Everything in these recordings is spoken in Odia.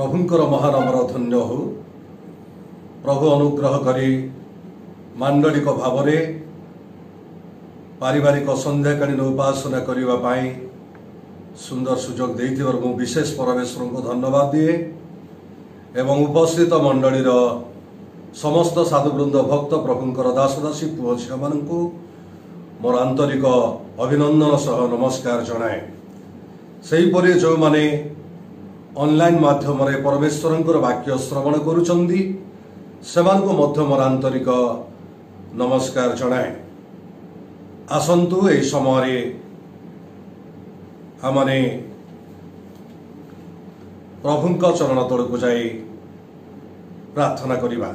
ପ୍ରଭୁଙ୍କର ମହାନାମର ଧନ୍ୟ ହେଉ। ପ୍ରଭୁ ଅନୁଗ୍ରହ କରି ମାଣ୍ଡଳିକ ଭାବରେ ପାରିବାରିକ ସନ୍ଧ୍ୟାକାଳୀନ ଉପାସନା କରିବା ପାଇଁ ସୁନ୍ଦର ସୁଯୋଗ ଦେଇଥିବାରୁ ମୁଁ ବିଶେଷ ପରମେଶ୍ୱରଙ୍କୁ ଧନ୍ୟବାଦ ଦିଏ ଏବଂ ଉପସ୍ଥିତ ମଣ୍ଡଳୀର ସମସ୍ତ ସାଧୁବୃନ୍ଦ ଭକ୍ତ ପ୍ରଭୁଙ୍କର ଦାସଦାସୀ ପୁଅ ଝିଅମାନଙ୍କୁ ମୋର ଆନ୍ତରିକ ଅଭିନନ୍ଦନ ସହ ନମସ୍କାର ଜଣାଏ। ସେହିପରି ଯେଉଁମାନେ ଅନଲାଇନ୍ ମାଧ୍ୟମରେ ପରମେଶ୍ୱରଙ୍କର ବାକ୍ୟ ଶ୍ରବଣ କରୁଛନ୍ତି ସେମାନଙ୍କୁ ମଧ୍ୟ ମୋର ଆନ୍ତରିକ ନମସ୍କାର ଜଣାଏ ଆସନ୍ତୁ ଏହି ସମୟରେ ଆମମାନେ ପ୍ରଭୁଙ୍କ ଚରଣ ତଳକୁ ଯାଇ ପ୍ରାର୍ଥନା କରିବା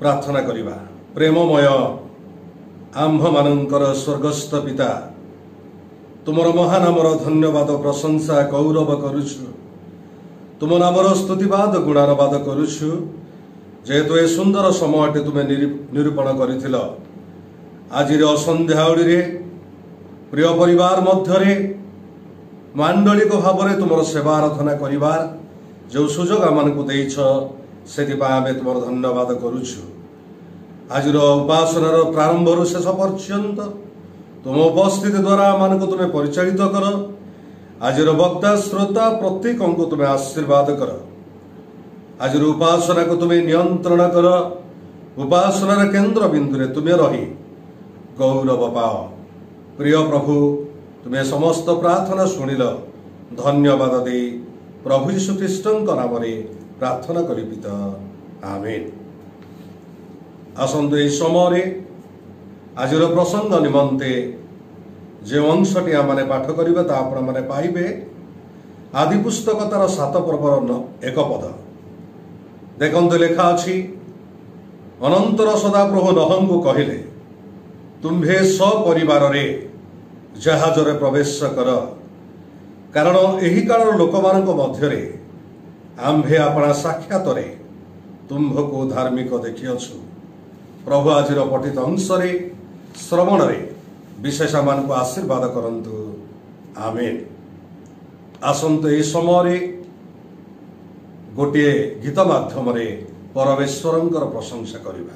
ପ୍ରାର୍ଥନା କରିବା ପ୍ରେମମୟ ଆମ୍ଭମାନଙ୍କର ସ୍ୱର୍ଗସ୍ଥ ପିତା ତୁମର ମହାନାମର ଧନ୍ୟବାଦ ପ୍ରଶଂସା ଗୌରବ କରୁଛୁ। ତୁମ ନାମର ସ୍ତୁତିବାଦ ଗୁଣାନବାଦ କରୁଛୁ। ଯେହେତୁ ଏ ସୁନ୍ଦର ସମୟଟି ତୁମେ ନିରୂପଣ କରିଥିଲ ଆଜିର ସନ୍ଧ୍ୟାଓଳିରେ ପ୍ରିୟ ପରିବାର ମଧ୍ୟରେ ମାଣ୍ଡଳିକ ଭାବରେ ତୁମର ସେବା ଆରାଧନା କରିବାର ଯେଉଁ ସୁଯୋଗ ଆମମାନଙ୍କୁ ଦେଇଛ ସେଥିପାଇଁ ଆମେ ତୁମର ଧନ୍ୟବାଦ କରୁଛୁ। ଆଜିର ଉପାସନାର ପ୍ରାରମ୍ଭରୁ ଶେଷ ପର୍ଯ୍ୟନ୍ତ ତୁମ ଉପସ୍ଥିତି ଦ୍ୱାରା ଆମମାନଙ୍କୁ ତୁମେ ପରିଚାଳିତ କର। ଆଜିର ବକ୍ତା ଶ୍ରୋତା ପ୍ରତ୍ୟେକଙ୍କୁ ତୁମେ ଆଶୀର୍ବାଦ କର। ଆଜିର ଉପାସନାକୁ ତୁମେ ନିୟନ୍ତ୍ରଣ କର। ଉପାସନାର କେନ୍ଦ୍ର ବିନ୍ଦୁରେ ତୁମେ ରହି ଗୌରବ ପାଅ। ପ୍ରିୟ ପ୍ରଭୁ ତୁମେ ସମସ୍ତ ପ୍ରାର୍ଥନା ଶୁଣିଲ। ଧନ୍ୟବାଦ ଦେଇ ପ୍ରଭୁ ଯୀଶୁ ଖ୍ରୀଷ୍ଟଙ୍କ ନାମରେ ପ୍ରାର୍ଥନା କରି ପିତ ଆମେନ୍। ଆସନ୍ତୁ ଏହି ସମୟରେ ଆଜିର ପ୍ରସଙ୍ଗ ନିମନ୍ତେ ଯେଉଁ ଅଂଶଟି ଆମମାନେ ପାଠ କରିବା ତା ଆପଣମାନେ ପାଇବେ। ଆଦି ପୁସ୍ତକ ତାର ସାତ ପର୍ବର ଏକ ପଦ। ଦେଖନ୍ତୁ ଲେଖା ଅଛି ଅନନ୍ତର ସଦାପ୍ରଭୁ ନହଙ୍କୁ କହିଲେ ତୁମ୍ଭେ ସପରିବାରରେ ଜାହାଜରେ ପ୍ରବେଶ କର। କାରଣ ଏହି କାଳର ଲୋକମାନଙ୍କ ମଧ୍ୟରେ ଆମ୍ଭେ ଆପଣା ସାକ୍ଷାତରେ ତୁମ୍ଭକୁ ଧାର୍ମିକ ଦେଖିଅଛୁ। ପ୍ରଭୁ ଆଜିର ପଠିତ ଅଂଶରେ ଶ୍ରବଣରେ ବିଶେଷମାନଙ୍କୁ ଆଶୀର୍ବାଦ କରନ୍ତୁ ଆମେନ୍ ଆସନ୍ତୁ ଏହି ସମୟରେ ଗୋଟିଏ ଗୀତ ମାଧ୍ୟମରେ ପରମେଶ୍ୱରଙ୍କର ପ୍ରଶଂସା କରିବା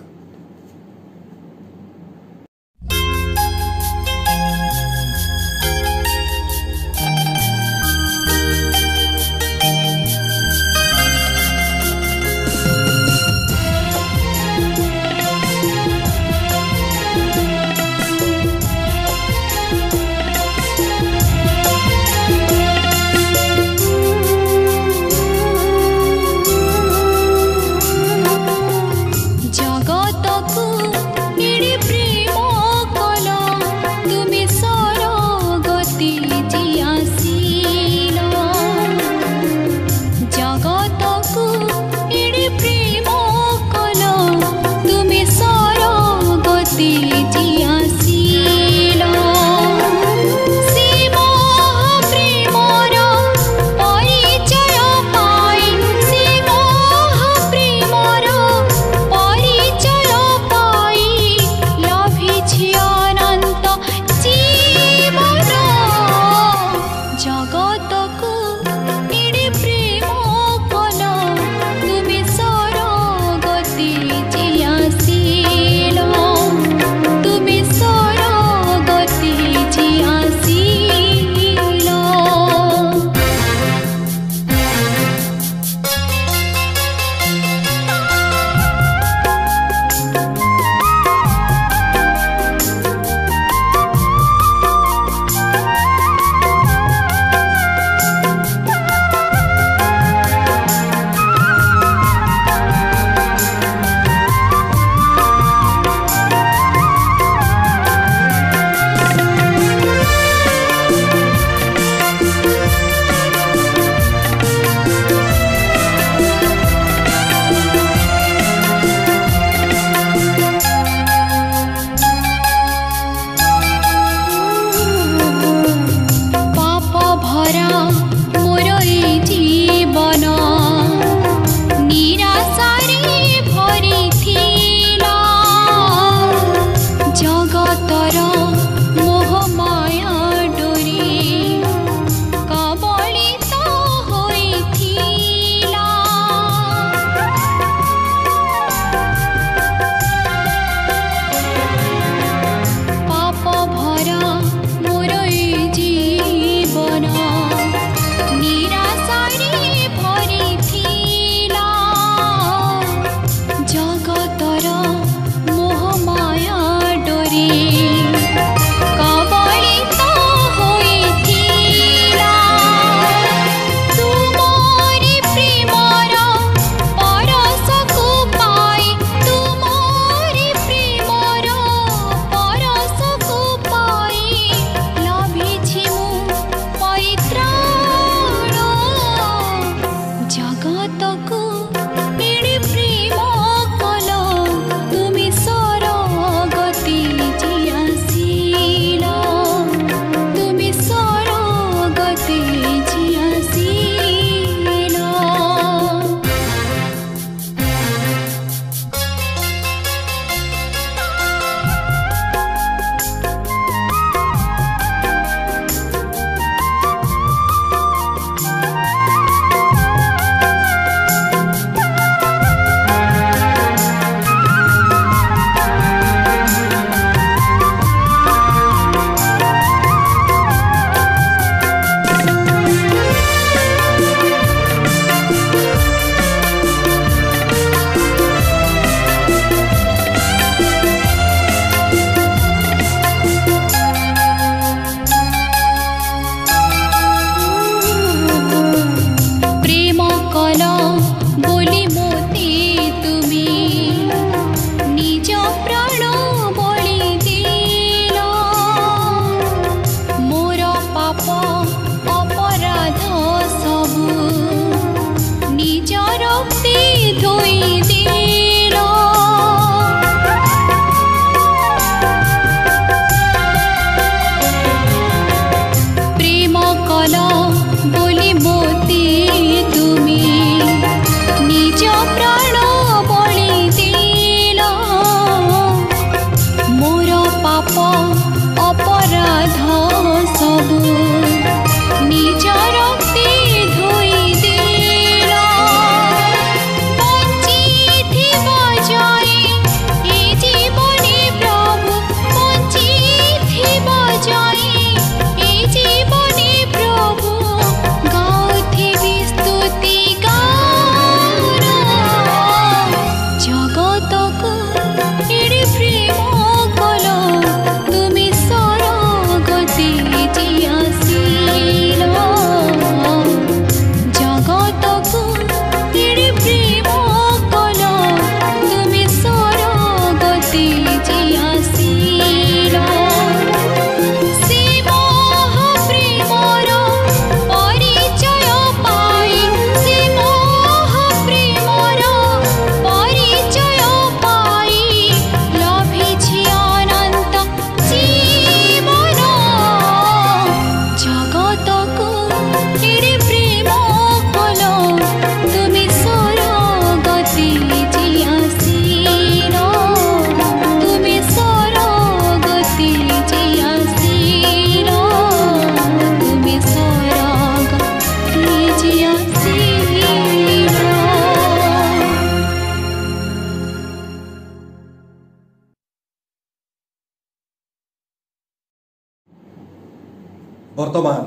ବର୍ତ୍ତମାନ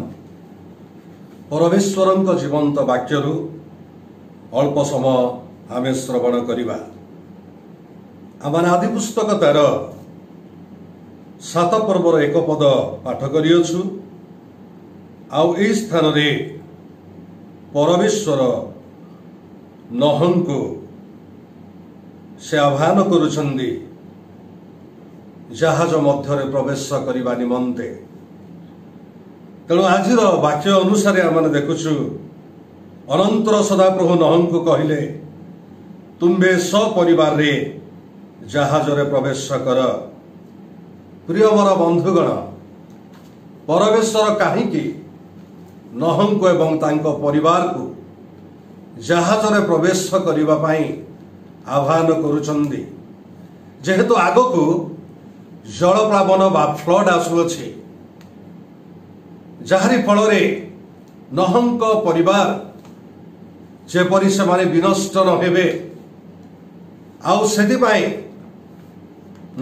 ପରମେଶ୍ୱରଙ୍କ ଜୀବନ୍ତ ବାକ୍ୟରୁ ଅଳ୍ପ ସମୟ ଆମେ ଶ୍ରବଣ କରିବା। ଆମମାନେ ଆଦି ପୁସ୍ତକ ତାର ସାତ ପର୍ବର ଏକ ପଦ ପାଠ କରିଅଛୁ। ଆଉ ଏହି ସ୍ଥାନରେ ପରମେଶ୍ୱର ନହଙ୍କୁ ସେ ଆହ୍ୱାନ କରୁଛନ୍ତି ଜାହାଜ ମଧ୍ୟରେ ପ୍ରବେଶ କରିବା ନିମନ୍ତେ। ତେଣୁ ଆଜିର ବାକ୍ୟ ଅନୁସାରେ ଆମେ ଦେଖୁଛୁ ଅନନ୍ତର ସଦାପ୍ରଭୁ ନହଙ୍କୁ କହିଲେ ତୁମ୍ଭେ ସପରିବାରରେ ଜାହାଜରେ ପ୍ରବେଶ କର। ପ୍ରିୟ ମୋର ବନ୍ଧୁଗଣ ପରମେଶ୍ୱର କାହିଁକି ନହଙ୍କୁ ଏବଂ ତାଙ୍କ ପରିବାରକୁ ଜାହାଜରେ ପ୍ରବେଶ କରିବା ପାଇଁ ଆହ୍ୱାନ କରୁଛନ୍ତି? ଯେହେତୁ ଆଗକୁ ଜଳପ୍ଲାବନ ବା ଫ୍ଲଡ୍ ଆସୁଅଛି ଯାହାରି ଫଳରେ ନହଙ୍କ ପରିବାର ଯେପରି ସେମାନେ ବିନଷ୍ଟ ନ ହେବେ ଆଉ ସେଥିପାଇଁ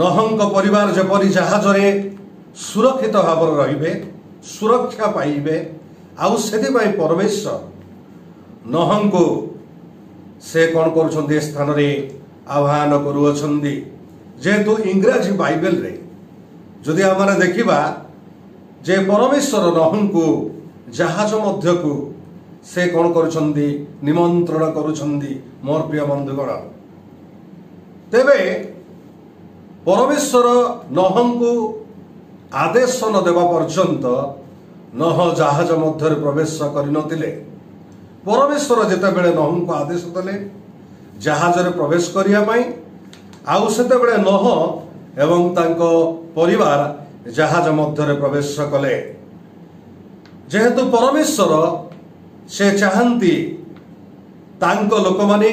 ନହଙ୍କ ପରିବାର ଯେପରି ଜାହାଜରେ ସୁରକ୍ଷିତ ଭାବରେ ରହିବେ ସୁରକ୍ଷା ପାଇବେ ଆଉ ସେଥିପାଇଁ ପରମେଶ୍ୱର ନହଙ୍କୁ ସେ କ'ଣ କରୁଛନ୍ତି ଏ ସ୍ଥାନରେ ଆହ୍ୱାନ କରୁଅଛନ୍ତି ଯେହେତୁ ଇଂରାଜୀ ବାଇବେଲରେ ଯଦି ଆମେ ଦେଖିବା ଯେ ପରମେଶ୍ୱର ନହଙ୍କୁ ଜାହାଜ ମଧ୍ୟକୁ ସେ କ'ଣ କରୁଛନ୍ତି ନିମନ୍ତ୍ରଣ କରୁଛନ୍ତି ମୋର ପ୍ରିୟ ବନ୍ଧୁଗଣ ତେବେ ପରମେଶ୍ୱର ନହଙ୍କୁ ଆଦେଶ ନ ଦେବା ପର୍ଯ୍ୟନ୍ତ ନହ ଜାହାଜ ମଧ୍ୟରେ ପ୍ରବେଶ କରିନଥିଲେ। ପରମେଶ୍ୱର ଯେତେବେଳେ ନହଙ୍କୁ ଆଦେଶ ଦେଲେ ଜାହାଜରେ ପ୍ରବେଶ କରିବା ପାଇଁ ଆଉ ସେତେବେଳେ ନହ ଏବଂ ତାଙ୍କ ପରିବାର ଜାହାଜ ମଧ୍ୟରେ ପ୍ରବେଶ କଲେ ଯେହେତୁ ପରମେଶ୍ୱର ସେ ଚାହାନ୍ତି ତାଙ୍କ ଲୋକମାନେ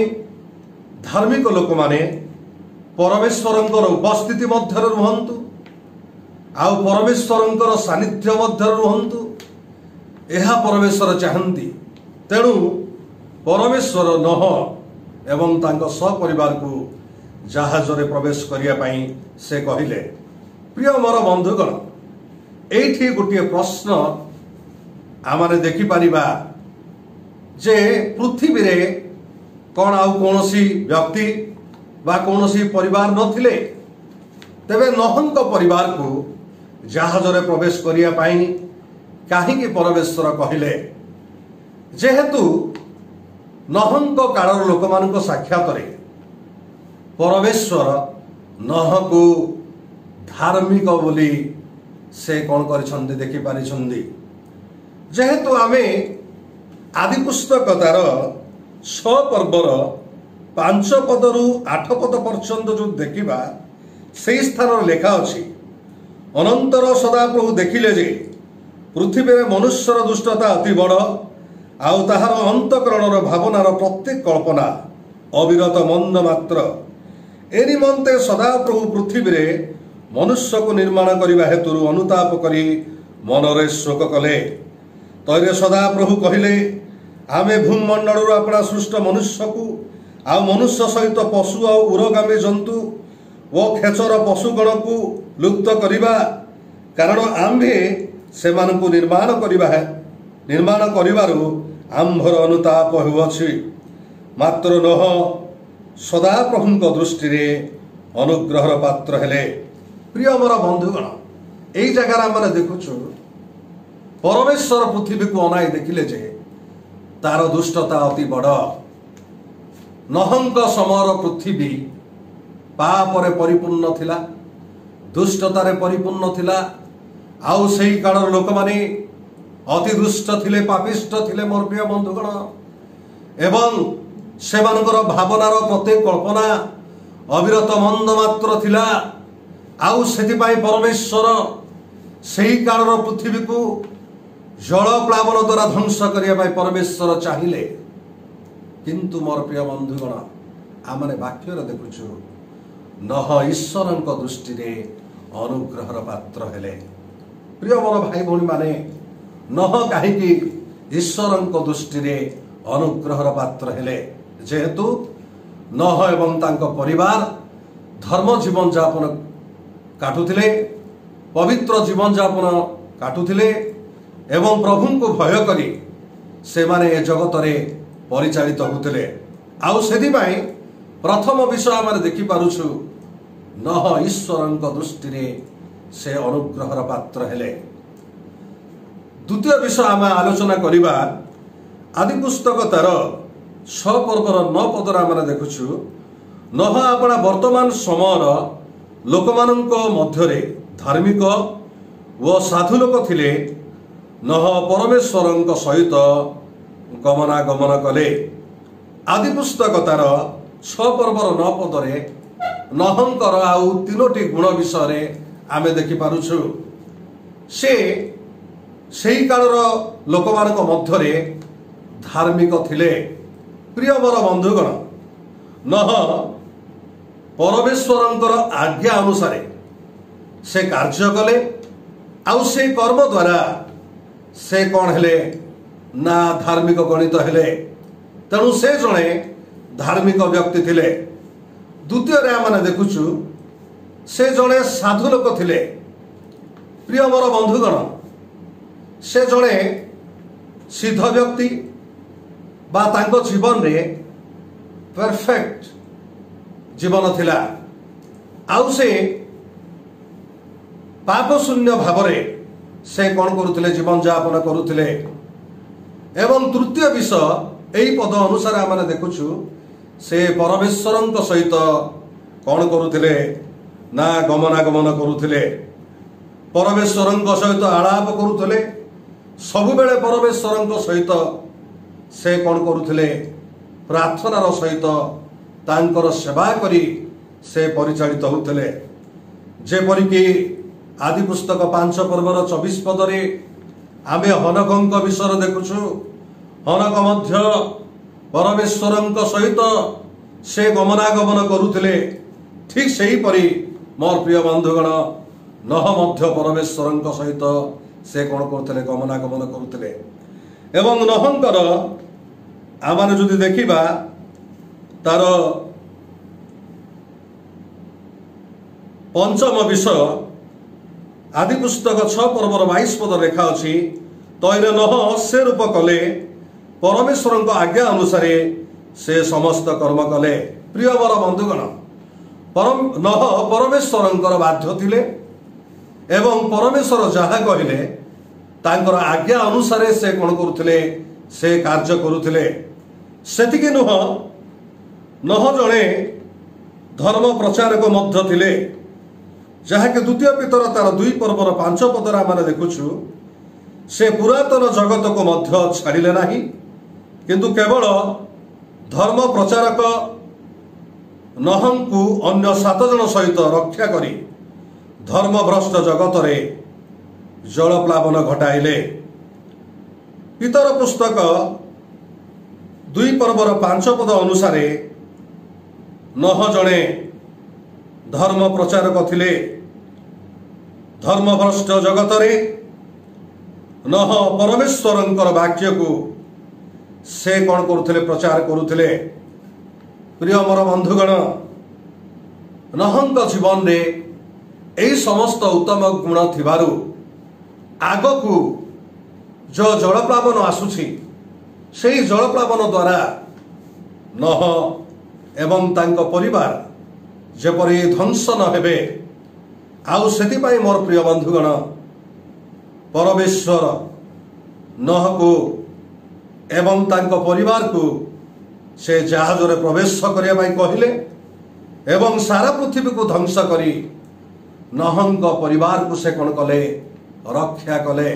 ଧାର୍ମିକ ଲୋକମାନେ ପରମେଶ୍ୱରଙ୍କର ଉପସ୍ଥିତି ମଧ୍ୟରେ ରୁହନ୍ତୁ ଆଉ ପରମେଶ୍ୱରଙ୍କର ସାନ୍ନିଧ୍ୟ ମଧ୍ୟରେ ରୁହନ୍ତୁ ଏହା ପରମେଶ୍ୱର ଚାହାନ୍ତି ତେଣୁ ପରମେଶ୍ୱର ନହ ଏବଂ ତାଙ୍କ ସପରିବାରକୁ ଜାହାଜରେ ପ୍ରବେଶ କରିବା ପାଇଁ ସେ କହିଲେ ପ୍ରିୟ ମୋର ବନ୍ଧୁଗଣ ଏଇଠି ଗୋଟିଏ ପ୍ରଶ୍ନ ଆମମାନେ ଦେଖିପାରିବା ଯେ ପୃଥିବୀରେ କ'ଣ ଆଉ କୌଣସି ବ୍ୟକ୍ତି ବା କୌଣସି ପରିବାର ନଥିଲେ ତେବେ ନହଙ୍କ ପରିବାରକୁ ଜାହାଜରେ ପ୍ରବେଶ କରିବା ପାଇଁ କାହିଁକି ପରମେଶ୍ୱର କହିଲେ ଯେହେତୁ ନହଙ୍କ କାଳର ଲୋକମାନଙ୍କ ସାକ୍ଷାତରେ ପରମେଶ୍ୱର ନହକୁ ଧାର୍ମିକ ବୋଲି ସେ କ'ଣ କରିଛନ୍ତି ଦେଖିପାରିଛନ୍ତି ଯେହେତୁ ଆମେ ଆଦି ପୁସ୍ତକ ତାର ଛ ପର୍ବର ପାଞ୍ଚ ପଦରୁ ଆଠ ପଦ ପର୍ଯ୍ୟନ୍ତ ଯୋଉ ଦେଖିବା ସେଇ ସ୍ଥାନରେ ଲେଖା ଅଛି ଅନନ୍ତର ସଦାପ୍ରଭୁ ଦେଖିଲେ ଯେ ପୃଥିବୀରେ ମନୁଷ୍ୟର ଦୁଷ୍ଟତା ଅତି ବଡ଼ ଆଉ ତାହାର ଅନ୍ତଃକରଣର ଭାବନାର ପ୍ରତ୍ୟେକ କଳ୍ପନା ଅବିରତ ମନ୍ଦ ମାତ୍ର। ଏ ନିମନ୍ତେ ସଦାପ୍ରଭୁ ପୃଥିବୀରେ ମନୁଷ୍ୟକୁ ନିର୍ମାଣ କରିବା ହେତୁରୁ ଅନୁତାପ କରି ମନରେ ଶୋକ କଲେ। ତୈରେ ସଦାପ୍ରଭୁ କହିଲେ ଆମେ ଭୂମଣ୍ଡଳରୁ ଆପଣା ସୃଷ୍ଟ ମନୁଷ୍ୟକୁ ଆଉ ମନୁଷ୍ୟ ସହିତ ପଶୁ ଆଉ ଉରଗାମୀ ଜନ୍ତୁ ଓ ଖେଚର ପଶୁଗଣକୁ ଲୁପ୍ତ କରିବା କାରଣ ଆମ୍ଭେ ସେମାନଙ୍କୁ ନିର୍ମାଣ କରିବା ନିର୍ମାଣ କରିବାରୁ ଆମ୍ଭର ଅନୁତାପ ହେଉଅଛି। ମାତ୍ର ନହ ସଦାପ୍ରଭୁଙ୍କ ଦୃଷ୍ଟିରେ ଅନୁଗ୍ରହର ପାତ୍ର ହେଲେ। ପ୍ରିୟ ମୋର ବନ୍ଧୁଗଣ ଏଇ ଜାଗାରେ ଆମେ ଦେଖୁଛୁ ପରମେଶ୍ୱର ପୃଥିବୀକୁ ଅନାଇ ଦେଖିଲେ ଯେ ତାର ଦୁଷ୍ଟତା ଅତି ବଡ଼ ନହଙ୍କ ସମୟର ପୃଥିବୀ ପାପରେ ପରିପୂର୍ଣ୍ଣ ଥିଲା ଦୁଷ୍ଟତାରେ ପରିପୂର୍ଣ୍ଣ ଥିଲା। ଆଉ ସେହି କାଳର ଲୋକମାନେ ଅତି ଦୁଷ୍ଟ ଥିଲେ ପାପିଷ୍ଟ ଥିଲେ ମୋର ପ୍ରିୟ ବନ୍ଧୁଗଣ। ଏବଂ ସେମାନଙ୍କର ଭାବନାର ପ୍ରତ୍ୟେକ କଳ୍ପନା ଅବିରତ ମନ୍ଦ ମାତ୍ର ଥିଲା। ଆଉ ସେଥିପାଇଁ ପରମେଶ୍ୱର ସେହି କାଳର ପୃଥିବୀକୁ ଜଳ ପ୍ଲାବନ ଦ୍ୱାରା ଧ୍ୱଂସ କରିବା ପାଇଁ ପରମେଶ୍ୱର ଚାହିଁଲେ। କିନ୍ତୁ ମୋର ପ୍ରିୟ ବନ୍ଧୁଗଣ ଆମେ ବାକ୍ୟରେ ଦେଖୁଛୁ ନହ ଈଶ୍ୱରଙ୍କ ଦୃଷ୍ଟିରେ ଅନୁଗ୍ରହର ପାତ୍ର ହେଲେ। ପ୍ରିୟ ମୋର ଭାଇ ଭଉଣୀମାନେ ନହ କାହିଁକି ଈଶ୍ୱରଙ୍କ ଦୃଷ୍ଟିରେ ଅନୁଗ୍ରହର ପାତ୍ର ହେଲେ? ଯେହେତୁ ନହ ଏବଂ ତାଙ୍କ ପରିବାର ଧର୍ମ ଜୀବନ ଯାପନ କାଟୁଥିଲେ ପବିତ୍ର ଜୀବନ ଯାପନ କାଟୁଥିଲେ ଏବଂ ପ୍ରଭୁଙ୍କୁ ଭୟ କରି ସେମାନେ ଏ ଜଗତରେ ପରିଚାଳିତ ହେଉଥିଲେ ଆଉ ସେଥିପାଇଁ ପ୍ରଥମ ବିଷୟ ଆମେ ଦେଖିପାରୁଛୁ ନହ ଈଶ୍ୱରଙ୍କ ଦୃଷ୍ଟିରେ ସେ ଅନୁଗ୍ରହର ପାତ୍ର ହେଲେ ଦ୍ୱିତୀୟ ବିଷୟ ଆମେ ଆଲୋଚନା କରିବା ଆଦି ପୁସ୍ତକ ତାର ଛଅ ପର୍ବର ନଅ ପଦରେ ଆମେ ଦେଖୁଛୁ ନହ ଆପଣା ବର୍ତ୍ତମାନ ସମୟର ଲୋକମାନଙ୍କ ମଧ୍ୟରେ ଧାର୍ମିକ ଓ ସାଧୁ ଲୋକ ଥିଲେ ନହ ପରମେଶ୍ୱରଙ୍କ ସହିତ ଗମନାଗମନ କଲେ। ଆଦି ପୁସ୍ତକ ତାର ଛଅ ପର୍ବର ନଅ ପଦରେ ନହଙ୍କର ଆଉ ତିନୋଟି ଗୁଣ ବିଷୟରେ ଆମେ ଦେଖିପାରୁଛୁ। ସେ ସେହି କାଳର ଲୋକମାନଙ୍କ ମଧ୍ୟରେ ଧାର୍ମିକ ଥିଲେ। ପ୍ରିୟ ମୋର ବନ୍ଧୁଗଣ ନହ ପରମେଶ୍ୱରଙ୍କର ଆଜ୍ଞା ଅନୁସାରେ ସେ କାର୍ଯ୍ୟ କଲେ। ଆଉ ସେ କର୍ମ ଦ୍ୱାରା ସେ କ'ଣ ହେଲେ? ନା ଧାର୍ମିକ ଗଣିତ ହେଲେ। ତେଣୁ ସେ ଜଣେ ଧାର୍ମିକ ବ୍ୟକ୍ତି ଥିଲେ। ଦ୍ୱିତୀୟରେ ଆମେ ଦେଖୁଛୁ ସେ ଜଣେ ସାଧୁ ଲୋକ ଥିଲେ। ପ୍ରିୟ ମୋର ବନ୍ଧୁଗଣ ସେ ଜଣେ ସିଦ୍ଧ ବ୍ୟକ୍ତି ବା ତାଙ୍କ ଜୀବନରେ ପରଫେକ୍ଟ ଜୀବନ ଥିଲା। ଆଉ ସେ ପାପ ଶୂନ୍ୟ ଭାବରେ ସେ କ'ଣ କରୁଥିଲେ? ଜୀବନଯାପନ କରୁଥିଲେ। ଏବଂ ତୃତୀୟ ବିଷୟ ଏହି ପଦ ଅନୁସାରେ ଆମେ ଦେଖୁଛୁ ସେ ପରମେଶ୍ୱରଙ୍କ ସହିତ କ'ଣ କରୁଥିଲେ? ନା ଗମନାଗମନ କରୁଥିଲେ। ପରମେଶ୍ୱରଙ୍କ ସହିତ ଆଳାପ କରୁଥିଲେ। ସବୁବେଳେ ପରମେଶ୍ୱରଙ୍କ ସହିତ ସେ କ'ଣ କରୁଥିଲେ? ପ୍ରାର୍ଥନାର ସହିତ ତାଙ୍କର ସେବା କରି ସେ ପରିଚାଳିତ ହେଉଥିଲେ। ଯେପରିକି ଆଦି ପୁସ୍ତକ ପାଞ୍ଚ ପର୍ବର ଚବିଶ ପଦରେ ଆମେ ହନକଙ୍କ ବିଷୟରେ ଦେଖୁଛୁ। ହନକ ମଧ୍ୟ ପରମେଶ୍ୱରଙ୍କ ସହିତ ସେ ଗମନାଗମନ କରୁଥିଲେ। ଠିକ୍ ସେହିପରି ମୋର ପ୍ରିୟ ବନ୍ଧୁଗଣ ନହ ମଧ୍ୟ ପରମେଶ୍ୱରଙ୍କ ସହିତ ସେ କ'ଣ କରୁଥିଲେ? ଗମନାଗମନ କରୁଥିଲେ। ଏବଂ ନହଙ୍କର ଆମେ ଯଦି ଦେଖିବା ତାର ପଞ୍ଚମ ବିଷୟ ଆଦି ପୁସ୍ତକ ଛଅ ପର୍ବର ବାଇଶ ପଦ ଲେଖା ଅଛି ତୈରେ ନହ ସେ ରୂପ କଲେ ପରମେଶ୍ୱରଙ୍କ ଆଜ୍ଞା ଅନୁସାରେ ସେ ସମସ୍ତ କର୍ମ କଲେ। ପ୍ରିୟ ବର ବନ୍ଧୁଗଣ ନହ ପରମେଶ୍ୱରଙ୍କର ବାଧ୍ୟ ଥିଲେ ଏବଂ ପରମେଶ୍ୱର ଯାହା କହିଲେ ତାଙ୍କର ଆଜ୍ଞା ଅନୁସାରେ ସେ କ'ଣ କରୁଥିଲେ ସେ କାର୍ଯ୍ୟ କରୁଥିଲେ। ସେତିକି ନୁହଁ ନହ ଜଣେ ଧର୍ମ ପ୍ରଚାରକ ମଧ୍ୟ ଥିଲେ। ଯାହାକି ଦ୍ୱିତୀୟ ପିତର ତାର ଦୁଇ ପର୍ବର ପାଞ୍ଚ ପଦରେ ଆମେ ଦେଖୁଛୁ ସେ ପୁରାତନ ଜଗତକୁ ମଧ୍ୟ ଛାଡ଼ିଲେ ନାହିଁ। କିନ୍ତୁ କେବଳ ଧର୍ମ ପ୍ରଚାରକ ନହଙ୍କୁ ଅନ୍ୟ ସାତ ଜଣ ସହିତ ରକ୍ଷା କରି ଧର୍ମଭ୍ରଷ୍ଟ ଜଗତରେ ଜଳପ୍ଲାବନ ଘଟାଇଲେ। ପିତର ପୁସ୍ତକ ଦୁଇ ପର୍ବର ପାଞ୍ଚ ପଦ ଅନୁସାରେ ନହ ଜଣେ ଧର୍ମ ପ୍ରଚାରକ ଥିଲେ। ଧର୍ମଭ୍ରଷ୍ଟ ଜଗତରେ ନହ ପରମେଶ୍ୱରଙ୍କର ବାକ୍ୟକୁ ସେ କ'ଣ କରୁଥିଲେ ପ୍ରଚାର କରୁଥିଲେ। ପ୍ରିୟ ମୋର ବନ୍ଧୁଗଣ ନହଙ୍କ ଜୀବନରେ ଏହି ସମସ୍ତ ଉତ୍ତମ ଗୁଣ ଥିବାରୁ ଆଗକୁ ଯେଉଁ ଜଳପ୍ଲାବନ ଆସୁଛି ସେହି ଜଳପ୍ଲାବନ ଦ୍ୱାରା ନହ ଏବଂ ତାଙ୍କ ପରିବାର ଯେପରି ଧ୍ୱଂସ ନ ହେବେ ଆଉ ସେଥିପାଇଁ ମୋର ପ୍ରିୟ ବନ୍ଧୁଗଣ ପରମେଶ୍ୱର ନହକୁ ଏବଂ ତାଙ୍କ ପରିବାରକୁ ସେ ଜାହାଜରେ ପ୍ରବେଶ କରିବା ପାଇଁ କହିଲେ ଏବଂ ସାରା ପୃଥିବୀକୁ ଧ୍ୱଂସ କରି ନହଙ୍କ ପରିବାରକୁ ସେ କ'ଣ କଲେ? ରକ୍ଷା କଲେ।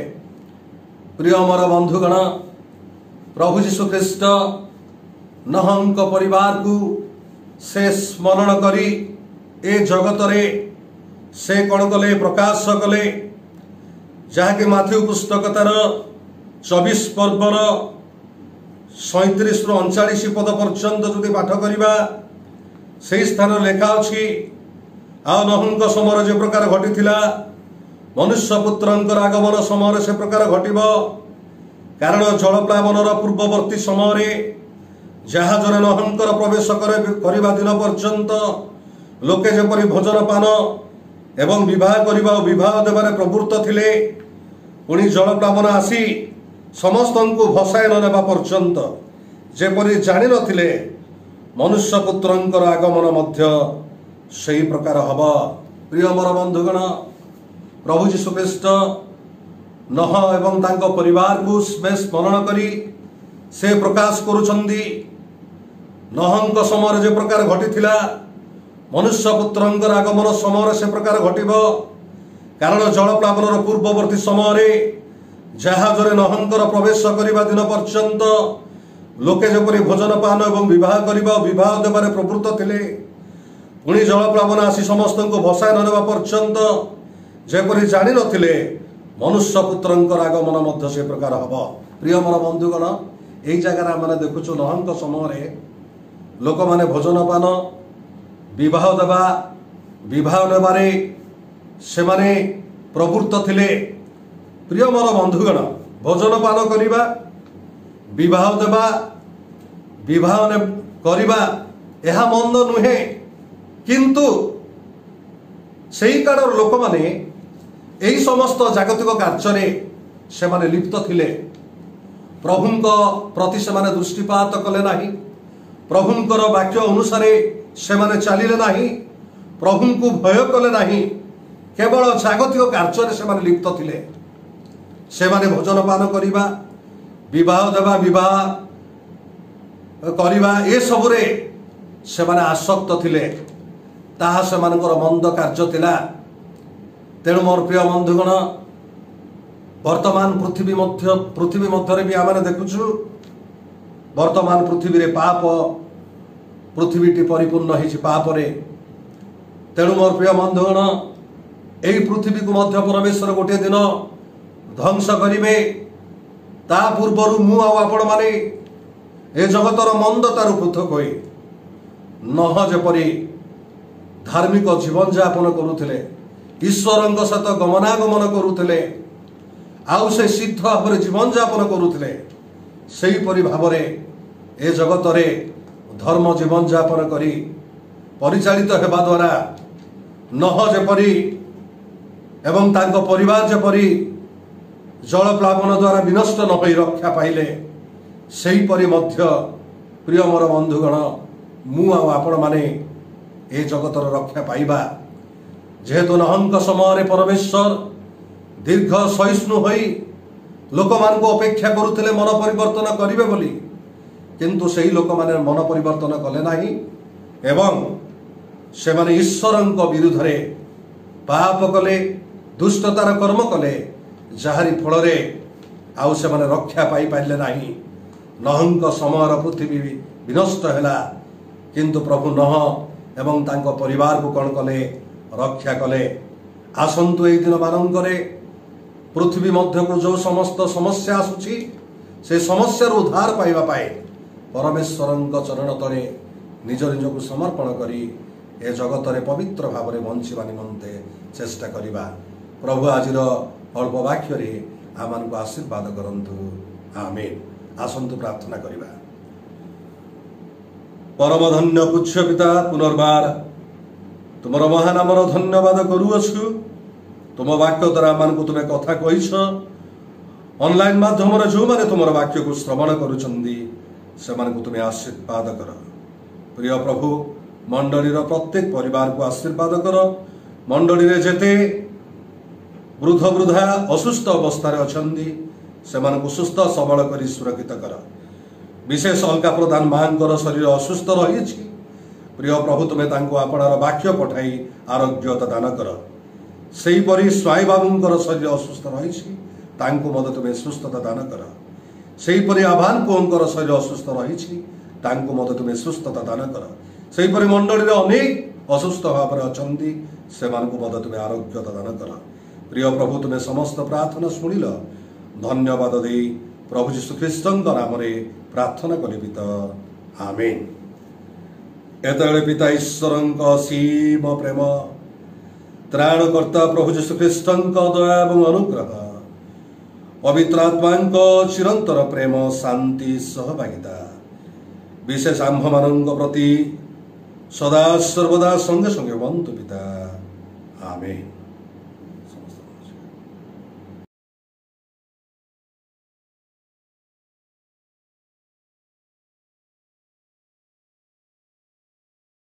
ପ୍ରିୟ ମୋର ବନ୍ଧୁଗଣ ପ୍ରଭୁ ଯୀଶୁ ଖ୍ରୀଷ୍ଟ ନହଙ୍କ ପରିବାରକୁ ସେ ସ୍ମରଣ କରି ଏ ଜଗତରେ ସେ କ'ଣ କଲେ ପ୍ରକାଶ କଲେ ଯାହାକି ମାଥ୍ୟୁ ପୁସ୍ତକ ତାର ଚବିଶ ପର୍ବର ସଇଁତିରିଶରୁ ଅଣଚାଳିଶ ପଦ ପର୍ଯ୍ୟନ୍ତ ଯଦି ପାଠ କରିବା ସେହି ସ୍ଥାନରେ ଲେଖା ଅଛି ଆଉ ନହଙ୍କ ସମୟରେ ଯେ ପ୍ରକାର ଘଟିଥିଲା ମନୁଷ୍ୟ ପୁତ୍ରଙ୍କର ଆଗମନ ସମୟରେ ସେ ପ୍ରକାର ଘଟିବ। କାରଣ ଜଳପ୍ଲାବନର ପୂର୍ବବର୍ତ୍ତୀ ସମୟରେ ଜାହାଜରେ ନହଙ୍କର ପ୍ରବେଶ କରେ- କରିବା ଦିନ ପର୍ଯ୍ୟନ୍ତ ଲୋକେ ଯେପରି ଭୋଜନ ପାନ ଏବଂ ବିବାହ କରିବା ଓ ବିବାହ ଦେବାରେ ପ୍ରବୃତ୍ତ ଥିଲେ ପୁଣି ଜଳପ୍ଲାବନ ଆସି ସମସ୍ତଙ୍କୁ ଭସାଇ ନ ନେବା ପର୍ଯ୍ୟନ୍ତ ଯେପରି ଜାଣିନଥିଲେ ମନୁଷ୍ୟ ପୁତ୍ରଙ୍କର ଆଗମନ ମଧ୍ୟ ସେହି ପ୍ରକାର ହବ। ପ୍ରିୟ ମୋର ବନ୍ଧୁଗଣ ପ୍ରଭୁ ଯୀଶୁଖ୍ରୀଷ୍ଟ ନହ ଏବଂ ତାଙ୍କ ପରିବାରକୁ ସ୍ମେ- ସ୍ମରଣ କରି ସେ ପ୍ରକାଶ କରୁଛନ୍ତି ନହଙ୍କ ସମୟରେ ଯେ ପ୍ରକାର ଘଟିଥିଲା ମନୁଷ୍ୟ ପୁତ୍ରଙ୍କର ଆଗମନ ସମୟରେ ସେ ପ୍ରକାର ଘଟିବ। କାରଣ ଜଳପ୍ଲାବନର ପୂର୍ବବର୍ତ୍ତୀ ସମୟରେ ଜାହାଜରେ ନହଙ୍କର ପ୍ରବେଶ କରିବା ଦିନ ପର୍ଯ୍ୟନ୍ତ ଲୋକେ ଯେପରି ଭୋଜନ ପାନ ଏବଂ ବିବାହ କରିବା ବିବାହ ଦେବାରେ ପ୍ରବୃତ୍ତ ଥିଲେ ପୁଣି ଜଳପ୍ଲାବନ ଆସି ସମସ୍ତଙ୍କୁ ଭସାଇ ନେବା ପର୍ଯ୍ୟନ୍ତ ଯେପରି ଜାଣିନଥିଲେ ମନୁଷ୍ୟ ପୁତ୍ରଙ୍କର ଆଗମନ ମଧ୍ୟ ସେ ପ୍ରକାର ହବ। ପ୍ରିୟ ମୋର ବନ୍ଧୁଗଣ ଏଇ ଜାଗାରେ ଆମେ ଦେଖୁଛୁ ନହଙ୍କ ସମୟରେ ଲୋକମାନେ ଭୋଜନ ପାନ ବିବାହ ଦେବା ବିବାହ ନେବାରେ ସେମାନେ ପ୍ରବୃତ୍ତ ଥିଲେ ପ୍ରିୟ ମୋର ବନ୍ଧୁଗଣ ଭୋଜନ ପାନ କରିବା ବିବାହ ଦେବା ବିବାହ ନେ- କରିବା ଏହା ମନ୍ଦ ନୁହେଁ। କିନ୍ତୁ ସେହି କାଳର ଲୋକମାନେ ଏହି ସମସ୍ତ ଜାଗତିକ କାର୍ଯ୍ୟରେ ସେମାନେ ଲିପ୍ତ ଥିଲେ। ପ୍ରଭୁଙ୍କ ପ୍ରତି ସେମାନେ ଦୃଷ୍ଟିପାତ କଲେ ନାହିଁ। ପ୍ରଭୁଙ୍କର ବାକ୍ୟ ଅନୁସାରେ ସେମାନେ ଚାଲିଲେ ନାହିଁ ପ୍ରଭୁଙ୍କୁ ଭୟ କଲେ ନାହିଁ କେବଳ ଜାଗତିକ କାର୍ଯ୍ୟରେ ସେମାନେ ଲିପ୍ତ ଥିଲେ। ସେମାନେ ଭୋଜନ ପାନ କରିବା ବିବାହ ଦେବା ବିବାହ କରିବା ଏସବୁରେ ସେମାନେ ଆସକ୍ତ ଥିଲେ। ତାହା ସେମାନଙ୍କର ମନ୍ଦ କାର୍ଯ୍ୟ ଥିଲା। ତେଣୁ ମୋର ପ୍ରିୟ ବନ୍ଧୁଗଣ ବର୍ତ୍ତମାନ ପୃଥିବୀ ମଧ୍ୟ ପୃଥିବୀ ମଧ୍ୟରେ ବି ଆମେ ଦେଖୁଛୁ ବର୍ତ୍ତମାନ ପୃଥିବୀରେ ପାପ ପୃଥିବୀଟି ପରିପୂର୍ଣ୍ଣ ହେଇଛି ପାପରେ। ତେଣୁ ମୋର ପ୍ରିୟ ବନ୍ଧୁଗଣ ଏହି ପୃଥିବୀକୁ ମଧ୍ୟ ପରମେଶ୍ୱର ଗୋଟିଏ ଦିନ ଧ୍ୱଂସ କରିବେ। ତା ପୂର୍ବରୁ ମୁଁ ଆଉ ଆପଣମାନେ ଏ ଜଗତର ମନ୍ଦତାରୁ ପୃଥକ ହୋଇ ନହ ଯେପରି ଧାର୍ମିକ ଜୀବନଯାପନ କରୁଥିଲେ ଈଶ୍ୱରଙ୍କ ସହିତ ଗମନାଗମନ କରୁଥିଲେ ଆଉ ସେ ସିଦ୍ଧ ଭାବରେ ଜୀବନଯାପନ କରୁଥିଲେ ସେହିପରି ଭାବରେ ଏ ଜଗତରେ ଧର୍ମ ଜୀବନଯାପନ କରି ପରିଚାଳିତ ହେବା ଦ୍ୱାରା ନହ ଯେପରି ଏବଂ ତାଙ୍କ ପରିବାର ଯେପରି ଜଳପ୍ଲାବନ ଦ୍ୱାରା ବିନଷ୍ଟ ନ ହୋଇ ରକ୍ଷା ପାଇଲେ ସେହିପରି ମଧ୍ୟ ପ୍ରିୟ ମୋର ବନ୍ଧୁଗଣ ମୁଁ ଆଉ ଆପଣମାନେ ଏ ଜଗତର ରକ୍ଷା ପାଇବା। ଯେହେତୁ ନହଙ୍କ ସମୟରେ ପରମେଶ୍ୱର ଦୀର୍ଘ ସହିଷ୍ଣୁ ହୋଇ ଲୋକମାନଙ୍କୁ ଅପେକ୍ଷା କରୁଥିଲେ ମନ ପରିବର୍ତ୍ତନ କରିବେ ବୋଲି କିନ୍ତୁ ସେହି ଲୋକମାନେ ମନ ପରିବର୍ତ୍ତନ କଲେ ନାହିଁ ଏବଂ ସେମାନେ ଈଶ୍ୱରଙ୍କ ବିରୁଦ୍ଧରେ ପାପ କଲେ ଦୁଷ୍ଟତାର କର୍ମ କଲେ ଯାହାରି ଫଳରେ ଆଉ ସେମାନେ ରକ୍ଷା ପାଇପାରିଲେ ନାହିଁ ନହଙ୍କ ସମୟର ପୃଥିବୀ ବିନଷ୍ଟ ହେଲା କିନ୍ତୁ ପ୍ରଭୁ ନହ ଏବଂ ତାଙ୍କ ପରିବାରକୁ କ'ଣ କଲେ ରକ୍ଷା କଲେ ଆସନ୍ତୁ ଏଇ ଦିନ ମାନଙ୍କରେ ପୃଥିବୀ ମଧ୍ୟକୁ ଯେଉଁ ସମସ୍ତ ସମସ୍ୟା ଆସୁଛି ସେ ସମସ୍ୟାରୁ ଉଦ୍ଧାର ପାଇବା ପାଇଁ ପରମେଶ୍ୱରଙ୍କ ଚରଣ ତଳେ ନିଜ ନିଜକୁ ସମର୍ପଣ କରି ଏ ଜଗତରେ ପବିତ୍ର ଭାବରେ ବଞ୍ଚିବା ନିମନ୍ତେ ଚେଷ୍ଟା କରିବା ପ୍ରଭୁ ଆଜିର ଅଳ୍ପ ବାକ୍ୟରେ ଆମମାନଙ୍କୁ ଆଶୀର୍ବାଦ କରନ୍ତୁ ଆମେନ୍ ଆସନ୍ତୁ ପ୍ରାର୍ଥନା କରିବା ପରମ ଧନ୍ୟ ପୂଜ୍ୟ ପିତା ପୁନର୍ବାର ତୁମର ମହାନାମର ଧନ୍ୟବାଦ କରୁଅଛୁ ତୁମ ବାକ୍ୟ ଦ୍ୱାରା ଆମମାନଙ୍କୁ ତୁମେ କଥା କହିଛ ଅନଲାଇନ ମାଧ୍ୟମରେ ଯେଉଁମାନେ ତୁମର ବାକ୍ୟକୁ ଶ୍ରବଣ କରୁଛନ୍ତି ସେମାନଙ୍କୁ ତୁମେ ଆଶୀର୍ବାଦ କର। ପ୍ରିୟ ପ୍ରଭୁ ମଣ୍ଡଳୀର ପ୍ରତ୍ୟେକ ପରିବାରକୁ ଆଶୀର୍ବାଦ କର। ମଣ୍ଡଳୀରେ ଯେତେ ବୃଦ୍ଧ ବୃଦ୍ଧା ଅସୁସ୍ଥ ଅବସ୍ଥାରେ ଅଛନ୍ତି ସେମାନଙ୍କୁ ସୁସ୍ଥ ସବଳ କରି ସୁରକ୍ଷିତ କର। ବିଶେଷ ଅଲଗା ପ୍ରଧାନ ମାଙ୍କର ଶରୀର ଅସୁସ୍ଥ ରହିଛି। ପ୍ରିୟ ପ୍ରଭୁ ତୁମେ ତାଙ୍କୁ ଆପଣାର ବାକ୍ୟ ପଠାଇ ଆରୋଗ୍ୟତା ଦାନ କର। ସେହିପରି ସ୍ୱାଇଁ ବାବୁଙ୍କର ଶରୀର ଅସୁସ୍ଥ ରହିଛି ତାଙ୍କୁ ମଧ୍ୟ ତୁମେ ସୁସ୍ଥତା ଦାନ କର। ସେହିପରି ଆହ୍ୱାନ ପୁଅଙ୍କର ଶରୀର ଅସୁସ୍ଥ ରହିଛି ତାଙ୍କୁ ମଧ୍ୟ ତୁମେ ସୁସ୍ଥତା ଦାନ କର ସେହିପରି ମଣ୍ଡଳୀରେ ଅନେକ ଅସୁସ୍ଥ ଭାବରେ ଅଛନ୍ତି ସେମାନଙ୍କୁ ମଧ୍ୟ ତୁମେ ଆରୋଗ୍ୟତା ଦାନ କର ପ୍ରିୟ ପ୍ରଭୁ ତୁମେ ସମସ୍ତ ପ୍ରାର୍ଥନା ଶୁଣିଲ ଧନ୍ୟବାଦ ଦେଇ ପ୍ରଭୁ ଯୀଶୁ ଖ୍ରୀଷ୍ଟଙ୍କ ନାମରେ ପ୍ରାର୍ଥନା କଲି ପିତ ଆମେନ୍ ଏତେବେଳେ ପିତା ଈଶ୍ୱରଙ୍କ ଅସୀମ ପ୍ରେମ ତ୍ରାଣକର୍ତ୍ତା ପ୍ରଭୁ ଯୀଶୁ ଖ୍ରୀଷ୍ଟଙ୍କ ଦୟା ଏବଂ ଅନୁଗ୍ରହ ପବିତ୍ର ଆତ୍ମାଙ୍କ ଚିରନ୍ତର ପ୍ରେମ ଶାନ୍ତି ସହଭାଗିତା ବିଶେଷ ଆମ୍ଭମାନଙ୍କ ପ୍ରତି ସଦା ସର୍ବଦା ସଙ୍ଗେ ସଙ୍ଗେ ବନ୍ତୁ ପିତା ଆମେନ୍